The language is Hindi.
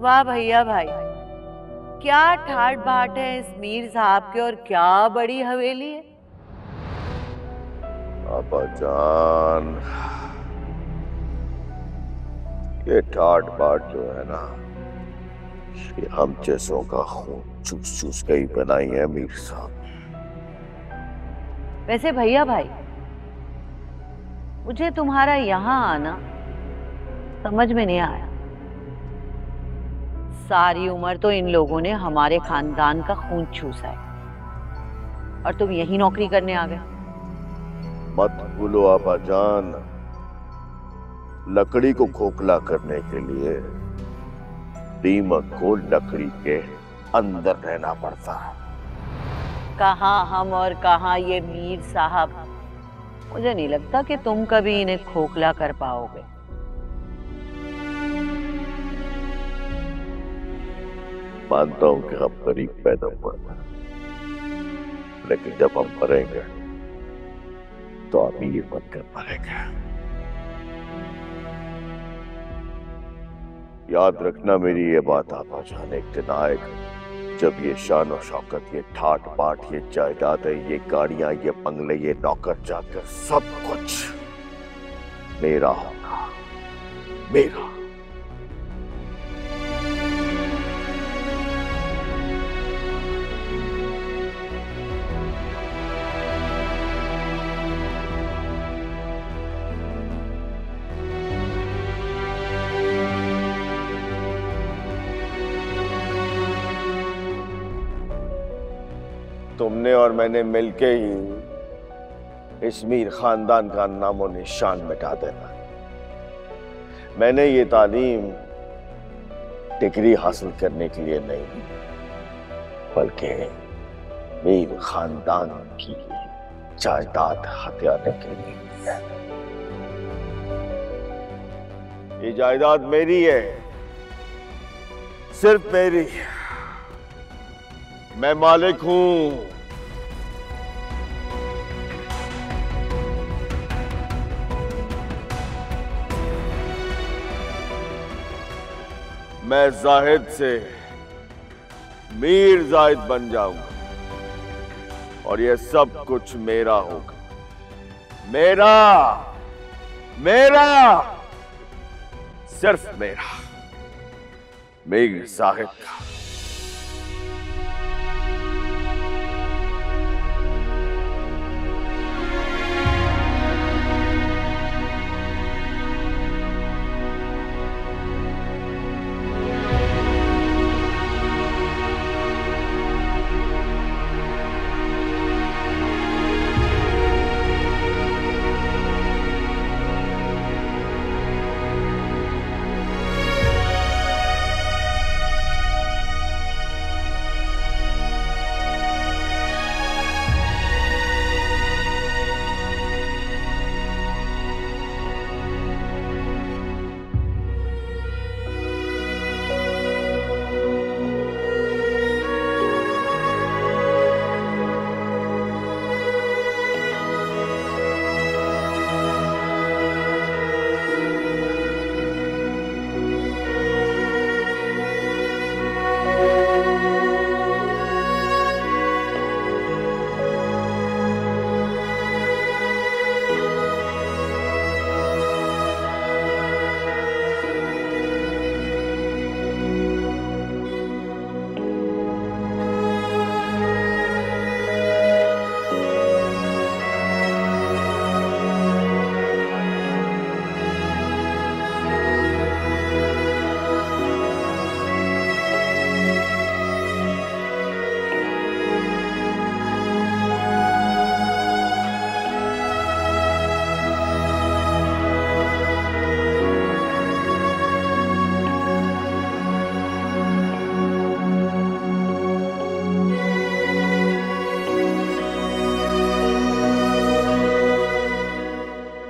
वाह भैया भाई। क्या ठाट बाट है इस मीर साहब के और क्या बड़ी हवेली है? पापा जान ये ठाट बाट जो है ना ये हम जैसों का खून चूस चूस के ही बनाई है मीर साहब। वैसे भैया भाई मुझे तुम्हारा यहाँ आना समझ में नहीं आया। सारी उम्र तो इन लोगों ने हमारे खानदान का खून चूसा है। और तुम यही नौकरी करने आ गए। मत भूलो आपा जान। लकड़ी को खोखला करने के लिए दीमक को लकड़ी के अंदर रहना पड़ता है। कहा हम और कहा ये मीर साहब? मुझे नहीं लगता कि तुम कभी इन्हें खोखला कर पाओगे। मानता हूँ कि हम गरीब पैदा हुए हैं। लेकिन जब हम मरेंगे तो आप अमीर बनकर मरेंगे। याद रखना मेरी ये बात, आप जान एक दिन आएगा जब ये शान और शौकत, ये ठाट बाट, ये जायदादें, ये गाड़ियाँ, ये बंगले, ये नौकर चाकर सब कुछ मेरा होगा। मेरा। तुमने और मैंने मिलके ही इस मीर खानदान का नामो निशान मिटा देना मैंने ये तालीम डिग्री हासिल करने के लिए नहीं बल्कि मीर खानदान की जायदाद हथियाने के लिए ये जायदाद मेरी है, सिर्फ़ मेरी मैं मालिक हूँ। मैं जाहिद से मीर जाहिद बन जाऊँगा। और यह सब कुछ मेरा होगा। मेरा मेरा, सिर्फ़ मेरा। मीर जाहिद का।